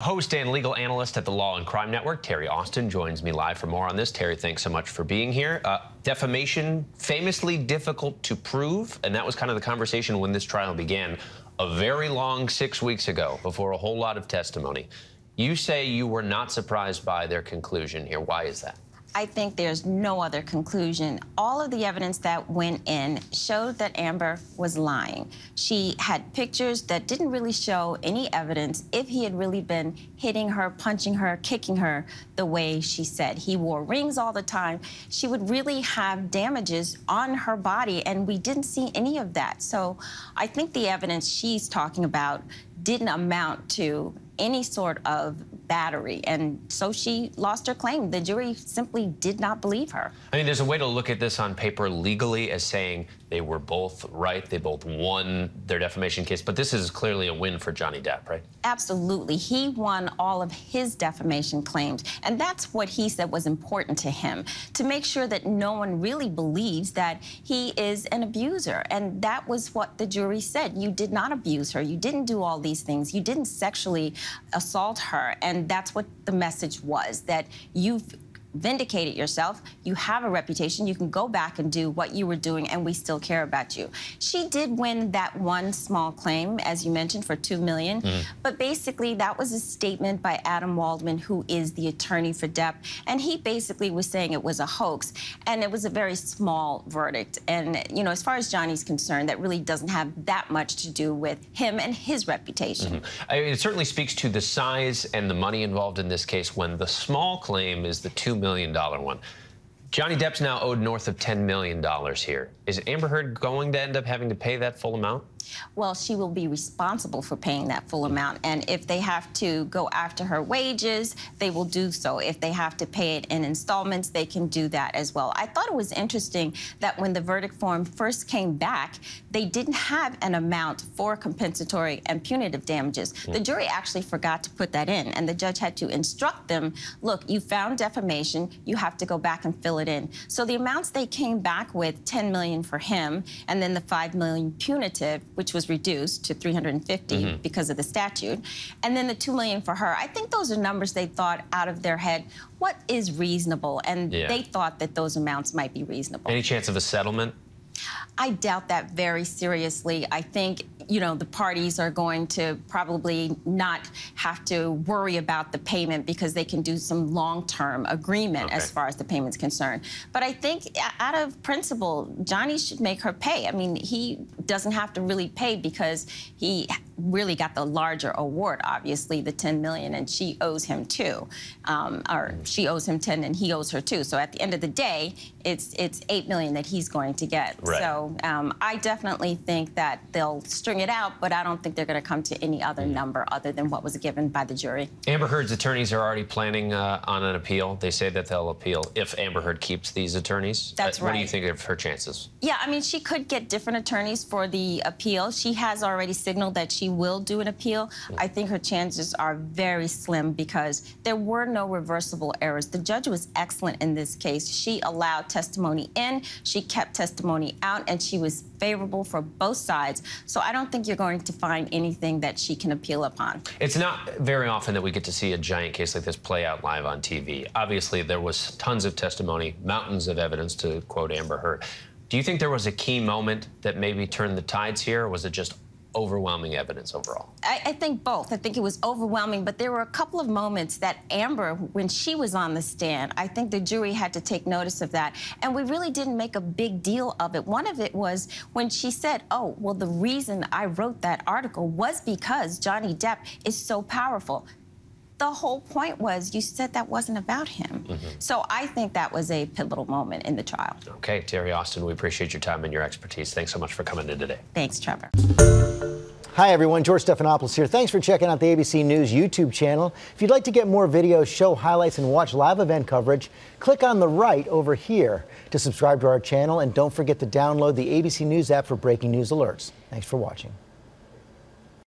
Host and legal analyst at the Law and Crime Network, Terri Austin, joins me live for more on this. Terri, thanks so much for being here. Uh, defamation, famously difficult to prove, and that was kind of the conversation when this trial began a very long six weeks ago before a whole lot of testimony. You say you were not surprised by their conclusion here. Why is that? I think there's no other conclusion. All of the evidence that went in showed that Amber was lying. She had pictures that didn't really show any evidence if he had really been hitting her, punching her, kicking her the way she said. He wore rings all the time. She would really have damages on her body, and we didn't see any of that. So I think the evidence she's talking about didn't amount to any sort of battery. And so she lost her claim. The jury simply did not believe her. I mean, there's a way to look at this on paper legally as saying they were both right. They both won their defamation case. But this is clearly a win for Johnny Depp, right? Absolutely. He won all of his defamation claims. And that's what he said was important to him to make sure that no one really believes that he is an abuser. And that was what the jury said. You did not abuse her. You didn't do all these things. You didn't sexually assault her. And that's what the message was that you've vindicated yourself. You have a reputation. You can go back and do what you were doing, and we still care about you. She did win that one small claim, as you mentioned, for two million. Mm. But basically, that was a statement by Adam Waldman, who is the attorney for Depp, and he basically was saying it was a hoax, and it was a very small verdict. And you know, as far as Johnny's concerned, that really doesn't have that much to do with him and his reputation. Mm -hmm. I mean, it certainly speaks to the size and the money involved in this case when the small claim is the two million one. Johnny Depp's now owed north of $10 million here. Is Amber Heard going to end up having to pay that full amount? well, she will be responsible for paying that full amount. And if they have to go after her wages, they will do so. If they have to pay it in installments, they can do that as well. I thought it was interesting that when the verdict form first came back, they didn't have an amount for compensatory and punitive damages. Mm. The jury actually forgot to put that in, and the judge had to instruct them, look, you found defamation, you have to go back and fill it in. So the amounts they came back with, 10 million for him, and then the 5 million punitive, which was reduced to 350 mm -hmm. because of the statute, and then the 2 million for her. I think those are numbers they thought out of their head. What is reasonable? And yeah. they thought that those amounts might be reasonable. Any chance of a settlement? I doubt that very seriously. I think you know, the parties are going to probably not have to worry about the payment because they can do some long-term agreement okay. as far as the payment's concerned. But I think out of principle, Johnny should make her pay. I mean, he doesn't have to really pay because he really got the larger award, obviously, the 10 million, and she owes him two. Um, or she owes him 10 and he owes her two. So at the end of the day, it's it's 8 million that he's going to get. Right. So um, I definitely think that they'll string it out, but I don't think they're going to come to any other mm. number other than what was given by the jury. Amber Heard's attorneys are already planning uh, on an appeal. They say that they'll appeal if Amber Heard keeps these attorneys. That's uh, right. What do you think of her chances? Yeah, I mean, she could get different attorneys for the appeal. She has already signaled that she will do an appeal. I think her chances are very slim because there were no reversible errors. The judge was excellent in this case. She allowed testimony in, she kept testimony out, and she was favorable for both sides. So I don't think you're going to find anything that she can appeal upon. It's not very often that we get to see a giant case like this play out live on TV. Obviously, there was tons of testimony, mountains of evidence, to quote Amber Heard. Do you think there was a key moment that maybe turned the tides here, or was it just overwhelming evidence overall? I, I, think both. I think it was overwhelming, but there were a couple of moments that Amber, when she was on the stand, I think the jury had to take notice of that. And we really didn't make a big deal of it. One of it was when she said, oh, well, the reason I wrote that article was because Johnny Depp is so powerful the whole point was you said that wasn't about him. Mm -hmm. So I think that was a pivotal moment in the trial. Okay, Terri Austin, we appreciate your time and your expertise. Thanks so much for coming in today. Thanks, Trevor. Hi, everyone. George Stephanopoulos here. Thanks for checking out the ABC News YouTube channel. If you'd like to get more videos, show highlights, and watch live event coverage, click on the right over here to subscribe to our channel. And don't forget to download the ABC News app for breaking news alerts. Thanks for watching.